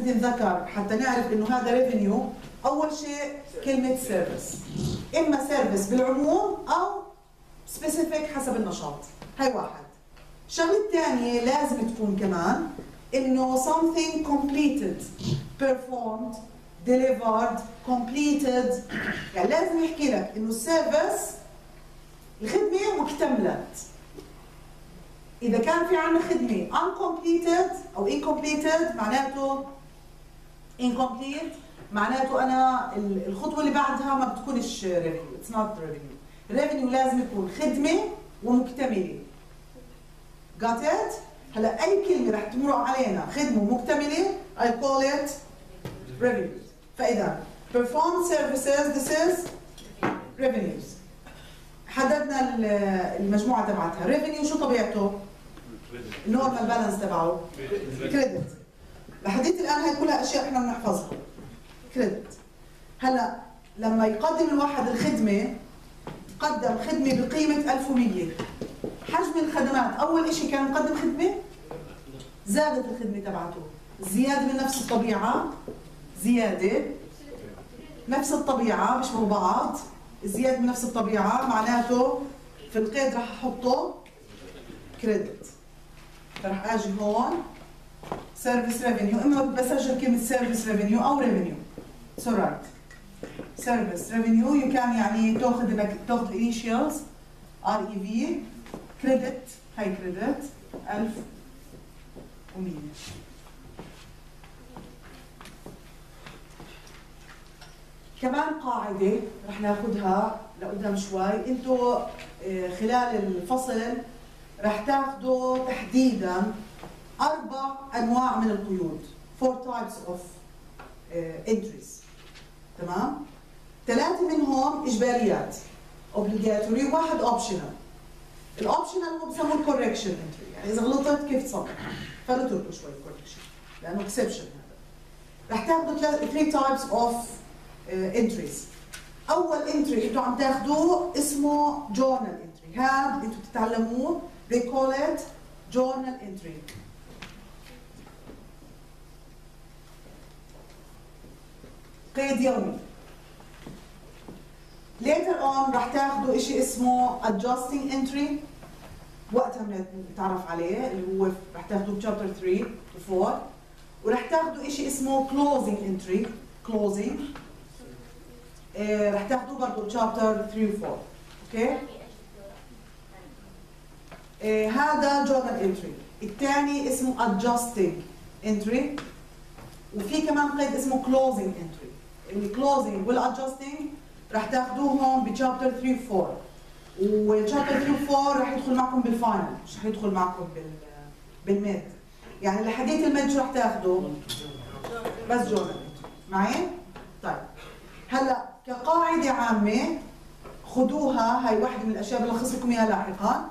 تنذكر حتى نعرف إنه هذا revenue أول شيء كلمة service إما service بالعموم أو specific حسب النشاط. هاي واحد. الشغله الثانية لازم تكون كمان إنه something completed performed delivered completed. يعني لازم يحكي لك إنه ال service الخدمة واكتملت. إذا كان في عندنا خدمة uncompleted أو incompleted معناته incomplete. معناته أنا الخطوة اللي بعدها ما بتكونش revenue it's not revenue revenue لازم يكون خدمة ومكتملة. Got it? هلا أي كلمة رح تمر علينا خدمة مكتمله I call it revenue. فإذا performed services this is revenues. حددنا المجموعة تبعتها. Revenue شو طبيعته؟ النورمال بالانس تبعه. كريدت لحديت الآن هاي كلها أشياء إحنا بنحفظها. كريدت هلا لما يقدم الواحد الخدمة قدم خدمة بقيمة 1100 حجم الخدمات أول شيء كان مقدم خدمة؟ زادت الخدمة تبعته. زيادة من نفس الطبيعة؟ زيادة. نفس الطبيعة بيشبهوا بعض. زيادة من نفس الطبيعة معناته في القيد راح أحطه. credit فرح آجي هون. service revenue إما بسجل كلمة service revenue أو revenue so write service revenue you can يعني تأخذ إنك تأخذ initials R E في credit هاي credit 1100 كمان قاعدة رح ناخذها لقدام شوي. إنتو آه، خلال الفصل رح تاخذوا تحديدا أربع أنواع من القيود. Four types of uh, entries. تمام؟ ثلاثة منهم إجباريات. Obligatory. وواحد optional. ال optional هو بسموه ال correction entry يعني إذا غلطت كيف تصلح؟ فنتركه شوي ال correction لأنه exception هذا. رح تاخذوا ثلاث types of entries أول entry أنتوا عم تاخذوه اسمه journal entry هذا أنتوا بتتعلموه. They call it journal entry. قيد يومي. Later on رح تاخذوا شيء اسمه adjusting entry. وقتها بنتعرف عليه اللي هو رح تاخذوه ب chapter 3 و 4 ورح تاخذوا شيء اسمه closing entry. Closing. إيه رح تاخذوه برضه ب chapter 3 و 4 okay هذا journal entry الثاني اسمه adjusting entry. وفي كمان قيد اسمه closing entry. ال closing وال adjusting رح تاخذوهم ب chapter 3 و 4 و chapter 3 و 4 رح يدخل معكم بال final مش رح يدخل معكم بال بال mid يعني لحديث ال mid شو رح تاخذوا؟ بس journal معي؟ طيب. هلا كقاعدة عامة خذوها هاي واحدة من الأشياء بلخص لكم إياها لاحقا.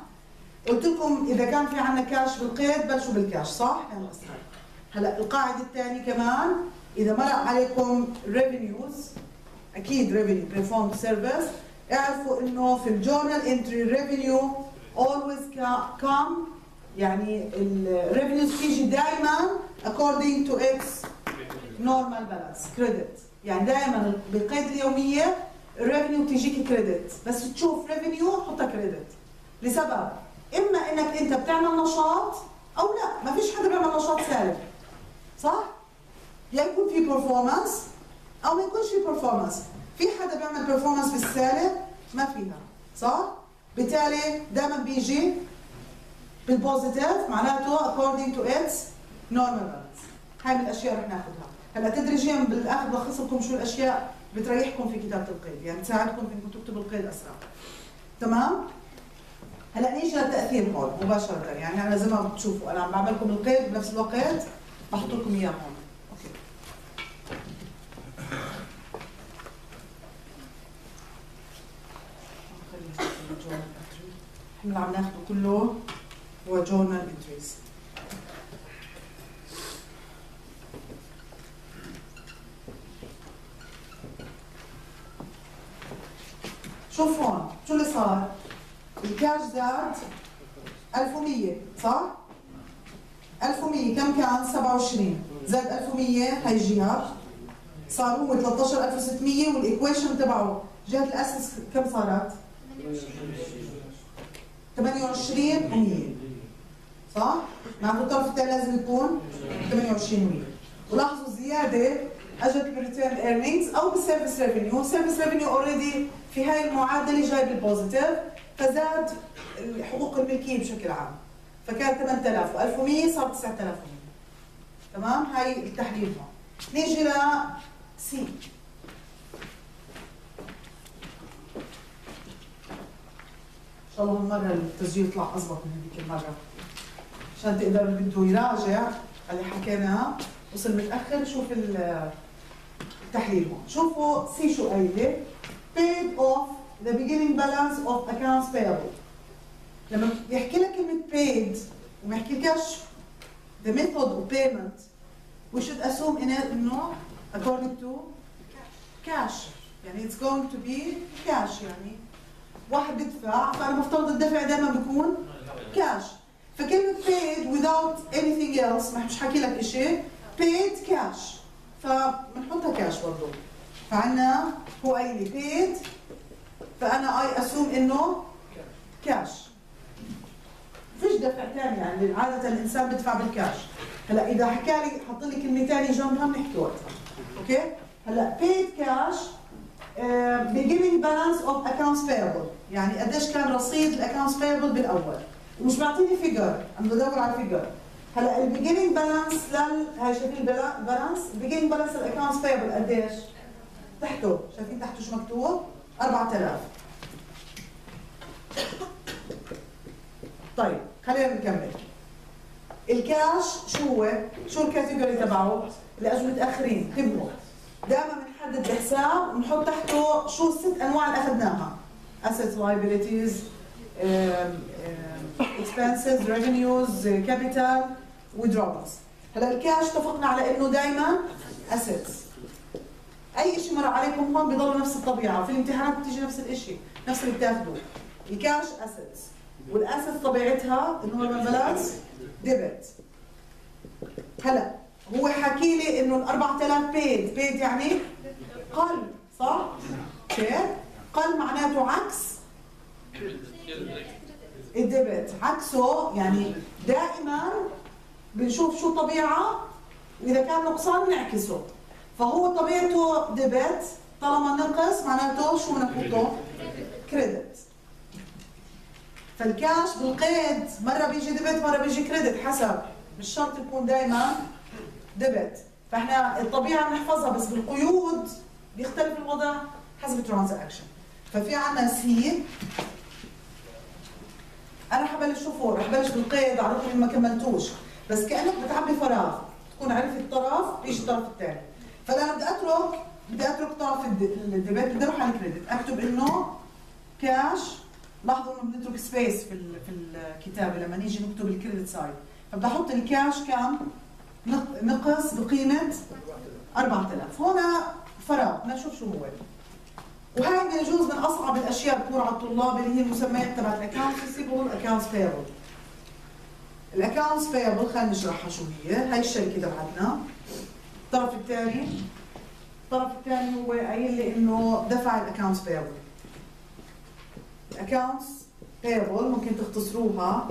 قلت لكم إذا كان في عندنا كاش بالقيد بلشوا بالكاش صح؟ هلا القاعدة الثانية كمان. إذا مرق عليكم revenues أكيد revenue performed service اعرفوا إنه في ال journal entry revenue always come يعني ال revenues تيجي دائما according to its normal balance credit. يعني دائما بالقيد اليومية ال revenue تيجيك credit بس تشوف revenue حطها credit لسبب إما إنك أنت بتعمل نشاط أو لا ما فيش حدا بيعمل نشاط سالب صح؟ يا يكون في performance أو ما يكونش في performance. في حدا بيعمل performance بالسالب ما فيها. صح؟ بالتالي دائما بيجي بالبوزيتيف معناته according to its normal balance هاي من الأشياء رح ناخذها هلا تدريجيا بالاخر بلخص لكم شو الأشياء بتريحكم في كتابة القيد؟ يعني بتساعدكم في إنكم تكتبوا القيد أسرع. تمام؟ هلا نيجي للتاثير هون؟ مباشرة. يعني أنا زي ما بتشوفوا أنا عم بعمل لكم القيد بنفس الوقت بحط لكم إياه هون. إحنا عم ناخده كله هو جورنال انتريز شوف هون شو اللي صار؟ الكاش زاد 1100 صح؟ 1100 كم كان؟ 27 زائد 1100 هي الجهه صار هو 13600 وال equation تبعه. جهة الأسس كم صارت؟ 28 و100 صح؟ معناته الطرف الثاني لازم يكون 28 و100 ولاحظوا الزياده أجت بال retained earnings أو بال service revenue، ال service revenue already في هاي المعادلة جايب ال positive فزاد حقوق الملكية بشكل عام. فكان 8000 و1100 صار 9100 تمام؟ هاي التحليل هون. نيجي ل C ان شاء الله هالمره التسجيل يطلع اضبط من هذيك المرة. عشان تقدر بده يراجع اللي حكيناه وصل متاخر يشوف التحليل هون. شوفوا سي شو قايلة. Paid off the beginning balance of accounts payable. لما يحكي لك كلمة paid وما يحكي لكش the method of payment we should assume in it إنه according to cash. يعني it's going to be cash يعني واحد بدفع فأنا مفترض الدفع دائما بيكون كاش فكلمة paid without anything else ما مش حكي لك شيء paid cash. فبنحطها كاش برضه فعنا هو قايل paid فأنا I assume إنه كاش فيش دفع ثاني يعني عادة الإنسان بدفع بالكاش هلا إذا حكى لي حط لي كلمة ثانية جنبها بنحكي وقتها. أوكي هلا paid cash beginning balance of accounts payable. يعني قديش كان رصيد ال accounts payable بالأول. ومش معطيني figure أنا بدور على figure هلأ ال beginning balance لل هاي شايفين ال balance ال beginning balance لل accounts payable قديش؟ تحته. شايفين تحته شو مكتوب؟ 4000 طيب خلينا نكمل. الكاش شو هو؟ شو ال category تبعه؟ اللي اجوا متأخرين. انتبهوا دائما بنحدد الحساب ونحط تحته شو الست أنواع اللي اخذناها assets liabilities expenses revenues capital withdrawals. هلا الكاش اتفقنا على إنه دائما assets. أي شيء مر عليكم هون بضل نفس الطبيعة. في الامتحانات بتيجي نفس الشيء نفس اللي بتاخذوه. ال cash assets. والاسس طبيعتها إنه هو balance debit هلا هو حكي لي إنه ال 4000 paid paid يعني قل صح؟ كيف؟ قل معناته عكس؟ ال debit عكسه يعني دائما بنشوف شو طبيعه وإذا كان نقصان بنعكسه فهو طبيعته debit طالما نقص معناته شو بنحطه؟ credit. فال cash بالقيد مرة بيجي debit مرة بيجي credit حسب. مش شرط يكون دائما debit فإحنا الطبيعة بنحفظها بس بالقيود بيختلف الوضع حسب ال transaction. ففي عندنا C أنا حبلش شو فوق رح بلش بالقيد على رغم ما كملتوش. بس كأنك بتعبي فراغ تكون عرفت الطرف بيجي الطرف الثاني فأنا بدي أترك بدي أترك طرف ال debit بدي أروح على ال credit. أكتب إنه كاش لاحظوا إنه بنترك space في في الكتابة لما نيجي نكتب ال credit side فبدي أحط الكاش كم نقص بقيمة 4000 هون فراغ نشوف شو هو. وهي يجوز من أصعب الأشياء بتمر على الطلاب اللي هي المسميات تبعت ال accounts receivable وال accounts payable ال accounts payable خلينا نشرحها شو هي. هي الشركة تبعتنا. الطرف الثاني الطرف الثاني هو قايل لي إنه دفع ال accounts payable ال accounts payable ممكن تختصروها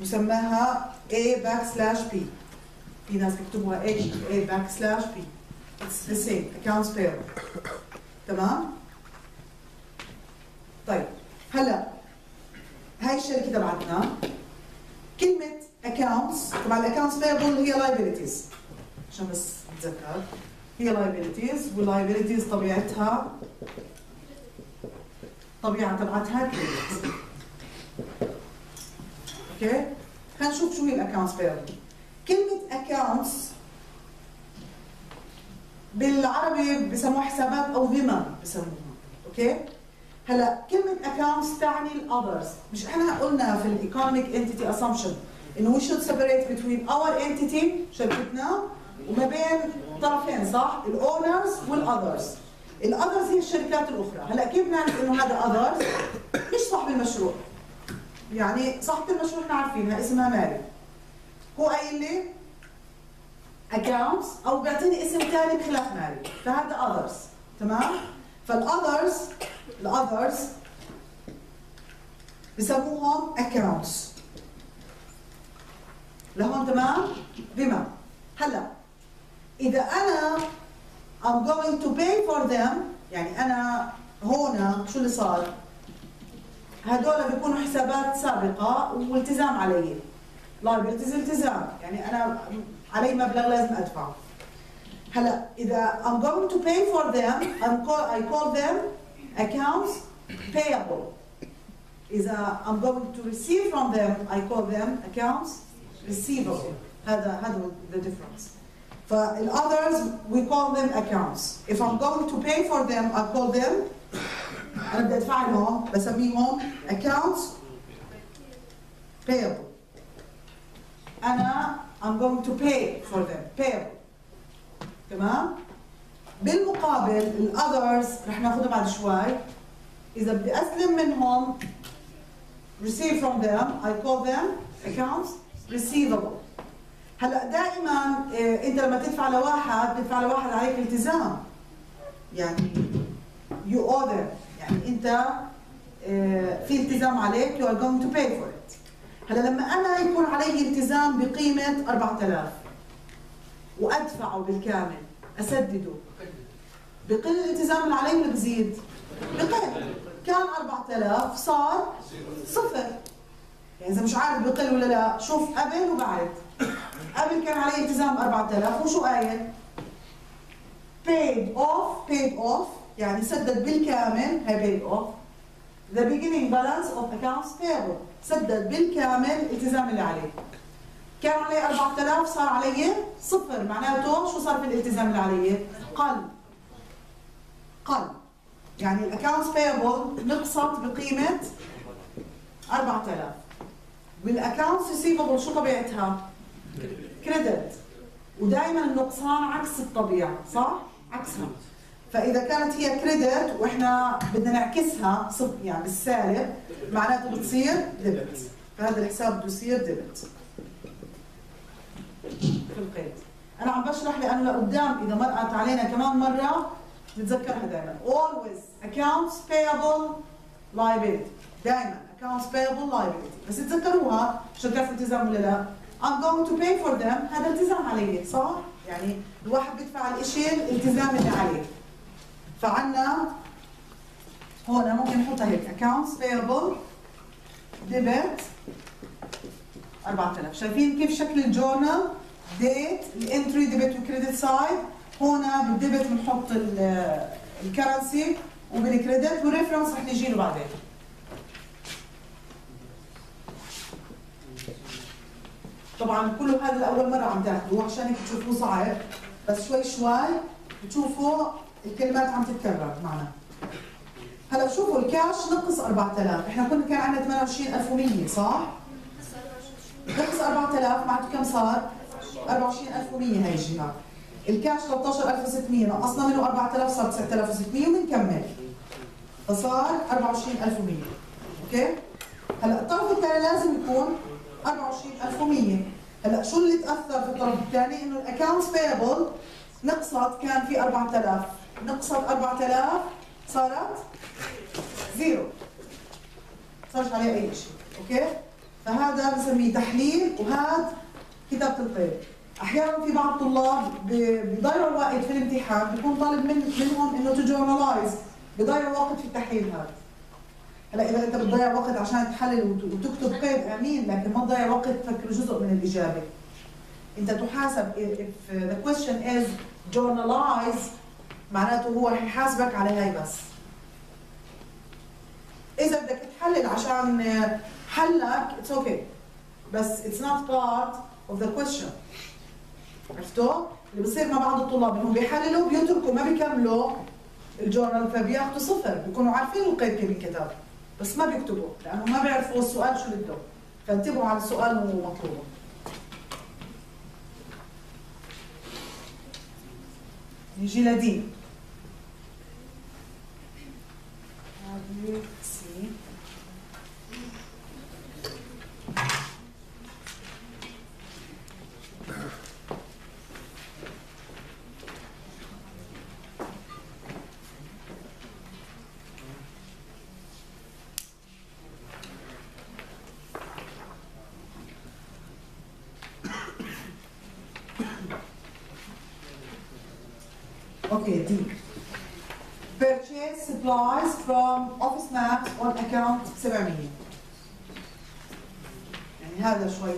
مسماها A backslash P في ناس بيكتبوها A A backslash P It's the same accounts payable تمام طيب. هلا هاي الشركة تبعتنا كلمة accounts. طبعا ال accounts payable هي liabilities. عشان بس اتذكر هي liabilities وال liabilities طبيعتها طبيعة تبعتها credit أوكي خلينا نشوف شو هي ال accounts payable. كلمة accounts بالعربي بسموها حسابات أو ذمم بسموها أوكي؟ هلا كلمة accounts تعني ال others مش إحنا قلنا في ال economic entity assumption انه we should separate between our entity شركتنا وما بين طرفين صح؟ ال owners وال others ال others هي الشركات الأخرى. هلا كيف نعرف إنه هذا others مش صاحب المشروع. يعني صاحبة المشروع إحنا عارفينها اسمها ماري. هو قايل لي accounts أو بيعطيني اسم ثاني بخلاف ماري. فهذا others. تمام؟ فال others ال others بسموهم accounts. لهون تمام؟ بما. هلا إذا أنا I'm going to pay for them يعني أنا هون شو اللي صار؟ هدول بيكونوا حسابات سابقة والتزام علي. Liabilities التزام يعني أنا علي مبلغ لازم ادفعه هلا اذا I'm going to pay for them I'm call, I call them accounts payable اذا I'm going to receive from them I call them accounts receivable هذا هذا the difference فالاذرز we call them accounts if I'm going to pay for them I call them أنا بدي ادفع لهم بسميهم accounts payable أنا I'm going to pay for them. Payable. تمام؟ بالمقابل الاذرز رح ناخذها بعد شوي. إذا بدي أسلم منهم receive from them I call them accounts receivable. هلأ دائما إيه أنت لما تدفع لواحد تدفع لواحد عليك التزام. يعني you owe them. يعني أنت إيه في التزام عليك you are going to pay for it. هلا لما أنا يكون علي التزام بقيمة 4000 وأدفعه بالكامل أسدده. بقل الالتزام اللي علي ولا بزيد؟ بقل. كان 4000 صار صفر. يعني إذا مش عارف بقل ولا لا شوف قبل وبعد. قبل كان علي التزام 4000 وشو قايل؟ paid off paid off يعني سدد بالكامل هي paid off. The beginning balance of accounts payable. سدد بالكامل الالتزام اللي عليه. كان علي 4000 صار علي صفر. معناته شو صار في الالتزام اللي علي؟ قل. قل. يعني ال accounts payable نقصت بقيمة 4000 وال accounts receivable شو طبيعتها؟ credit ودائما النقصان عكس الطبيعة صح؟ عكسها. فإذا كانت هي credit وإحنا بدنا نعكسها صف يعني بالسالب معناته بتصير ديبت فهذا الحساب بده يصير ديبت في القيد أنا عم بشرح لأنه لقدام إذا مرقت علينا كمان مرة نتذكرها دائما always accounts payable liability. دائما accounts payable liability. بس تذكروها عشان تعرفوا التزام ولا لا. I'm going to pay for them. هذا التزام علي صح؟ يعني الواحد بيدفع الشيء الالتزام اللي عليه. فعنا هون ممكن نحطها هيك. Accounts payable debit 4000 شايفين كيف شكل ال journal؟ date ال entry debit و credit side هون بال debit بنحط ال currency وبال credit وال reference رح نجي له بعدين. طبعا كله هذا لأول مرة عم تاخذوه عشان هيك تشوفوه صعب. بس شوي شوي بتشوفوا الكلمات عم تتكرر معنا. هلا شوفوا الكاش نقص 4000 إحنا كنا كان عندنا 28100 صح؟ نقص 4000 معناته كم صار؟ 24100 هي الجهه الكاش 13600 نقصنا منه 4000 صار 9600 وبنكمل فصار 24100 okay؟ هلا الطرف الثاني لازم يكون 24100 هلا شو اللي تأثر في الطرف الثاني؟ إنه ال accounts payable نقصت كان في 4000 نقصت 4000 صارت؟ zero. صارش عليه أي شيء. okay؟ فهذا بسميه تحليل وهذا كتابة القيد أحيانا في بعض الطلاب بيضيعوا وقت في الامتحان بيكون طالب من منهم إنه ت journalize بيضيعوا وقت في التحليل هذا. هلا إذا أنت بتضيع وقت عشان تحلل وتكتب قيد أمين لكن ما تضيع وقت تفكر جزء من الإجابة. أنت تحاسب if the question is journalize معناته هو رح يحاسبك على هاي بس. إذا بدك تحلل عشان حلك it's okay okay. بس it's not part of the question عرفتوا؟ اللي بصير مع بعض الطلاب إنهم بيحللوا بيتركوا ما بيكملوا الجورنال فبياخذوا صفر. بيكونوا عارفين القيد كيف ينكتب بس ما بيكتبوا لأنه ما بيعرفوا السؤال شو بده. فانتبهوا على السؤال ومطلوبه نيجي لدي Okay, D. purchase supplies from office max on account 700 يعني هذا شوي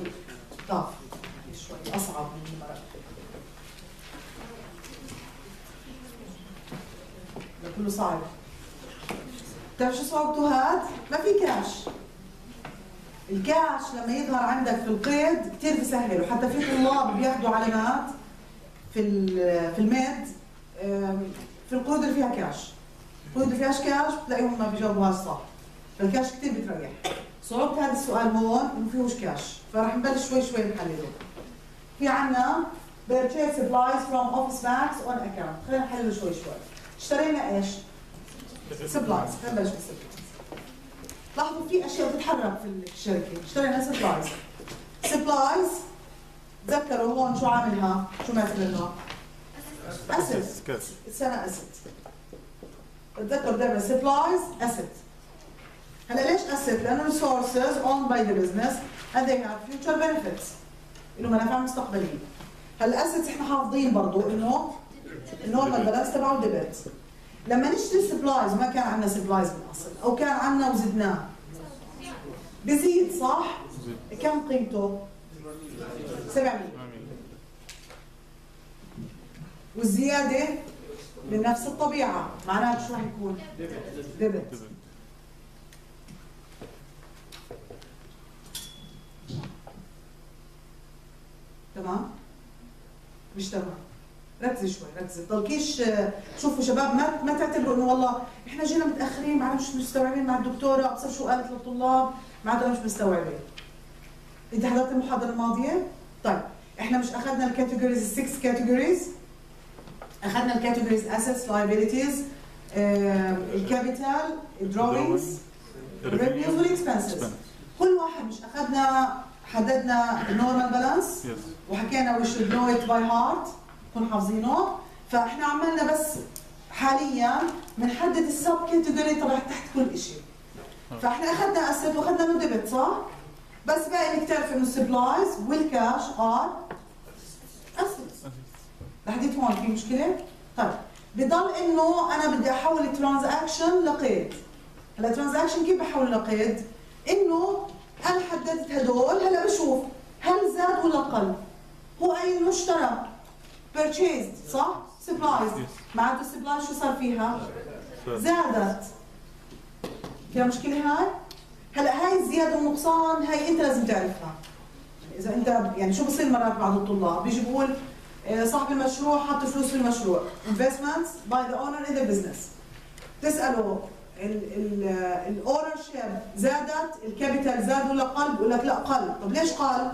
طاف يعني شوي أصعب من المرة. كله صعب. بتعرف شو صعوبته هاد؟ ما في كاش الكاش لما يظهر عندك في القيد كثير بسهل وحتى في طلاب بياخذوا علامات في في ال mid في القيود اللي فيها كاش اللي فيهاش كاش بتلاقيهم ما بيجاوبوهاش صح فالكاش كثير بتريح. صعوبة هذا السؤال هون إنه فيهوش كاش فرح نبلش شوي شوي نحلله. في عنا purchase supplies from office max on account. خلينا نحلله شوي شوي. اشترينا إيش؟ supplies خلينا نبلش بال supplies لاحظوا في أشياء بتتحرك في الشركة. اشترينا supplies supplies تذكروا هون شو عاملها؟ شو مثلها؟ asset كاس السنة asset تذكروا دائما supplies asset هلا ليش asset؟ لأنه resources owned by the business and they have future benefits. له منافع مستقبليه هلا assets إحنا حافظين برضه إنه ال normal balance تبعه debit لما نشتري supplies ما كان عندنا supplies بالأصل أو كان عندنا وزدناه. بزيد صح؟ كم قيمته؟ 700 والزيادة؟ من نفس الطبيعه معناته شو رح يكون؟ ديبت تمام؟ مش تمام ركزي شوي ركزي ضلكيش شوفوا شباب ما ما تعتبروا إنه والله إحنا جينا متأخرين ما مش مستوعبين مع الدكتورة ابصر شو قالت للطلاب ما عادوا مش مستوعبين أنت حضرت المحاضرة الماضية؟ طيب إحنا مش أخذنا الكاتيجوريز السكس كاتيجوريز أخذنا الكاتيجوريز اسيتس لايبيليتيز الكابيتال الدروينجز الريفيوز والاكسبنسز كل واحد مش أخذنا حددنا ال normal balance وحكينا we should know it by heart نكون حافظينه. فإحنا عملنا بس حاليا بنحدد ال sub category تبع تحت كل شيء فإحنا أخذنا asset وأخذنا له debit صح؟ بس باقي انك تعرف انه ال supplies وال cash ار لحديت هون في مشكلة؟ طيب بضل إنه أنا بدي أحول transaction لقيد هلا transaction كيف بحول لقيد؟ إنه أنا حددت هدول هلا بشوف هل زاد ولا قل؟ هو أي المشترى purchased صح؟ Yes. معناته supplies شو صار فيها؟ زادت فيها مشكلة هاي؟ هلا هاي الزيادة والنقصان هاي أنت لازم تعرفها إذا انت يعني شو بصير مرات بعض الطلاب بيجي بقول صاحب المشروع حط فلوس في المشروع. Investments by the owner in the business. تساله ال ownership زادت ال capital زاد ولا قل؟ بقول لك لا قل. طب ليش قل؟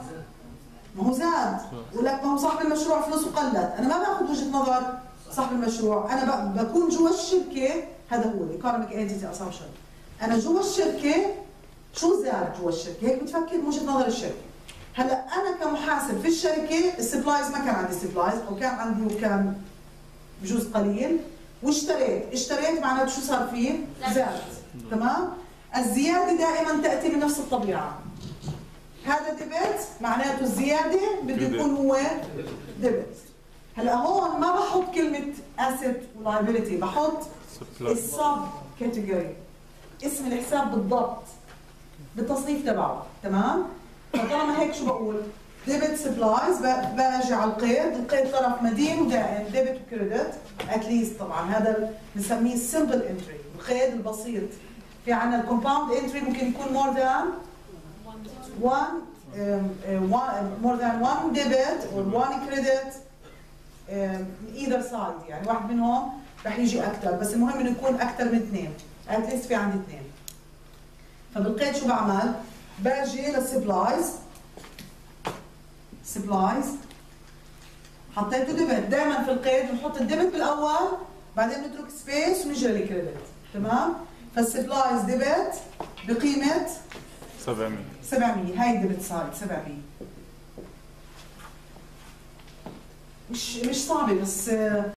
ما هو زاد. بقول لك ما هو صاحب المشروع فلوسه قلت. أنا ما باخذ وجهة نظر صاحب المشروع. أنا بكون جوا الشركة هذا هو ال economic entity assumption أنا جوا الشركة شو زاد جوا الشركة؟ هيك بتفكر بوجهه نظر الشركة. هلا أنا كمحاسب في الشركة ال supplies ما كان عندي supplies أو كان عندي وكان بجوز قليل. واشتريت. اشتريت معناته شو صار فيه؟ زاد. تمام؟ الزيادة دائما تأتي بنفس الطبيعة. هذا debit معناته الزيادة بده يكون هو debit هلا هون ما بحط كلمة asset و liability بحط ال sub category اسم الحساب بالضبط بالتصنيف تبعه. تمام؟ فطالما هيك شو بقول؟ debit supplies باجي على القيد القيد طرف مدين ودائن debit و credit at least طبعا هذا بنسميه ال simple entry القيد البسيط. في عندنا ال compound entry ممكن يكون more than one um, uh, one more than one debit or one credit um, either side. يعني واحد منهم رح يجي أكثر بس المهم إنه يكون أكثر من اثنين. at least في عندي اثنين. فبالقيد شو بعمل؟ باجي لل supplies supplies حطيته debit دائما في القيد بنحط ال debit بالأول بعدين نترك space ونجي لل credit تمام؟ فال supplies debit بقيمة 700 700 هاي ال debit side 700 مش مش صعبة بس